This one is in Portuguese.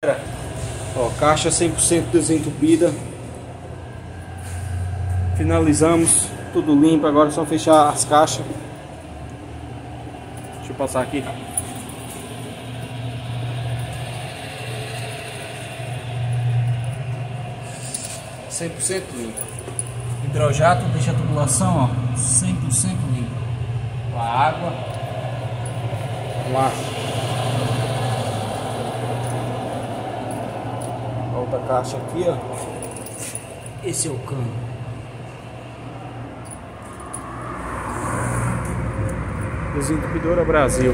Ó, caixa 100% desentupida. Finalizamos, tudo limpo, agora é só fechar as caixas. Deixa eu passar aqui. Cem por cento limpo. Hidrojato deixa a tubulação, ó, 100% limpa. Com a água. Vamos lá. Outra caixa aqui, ó. Esse é o cano. Desentupidora Brasil.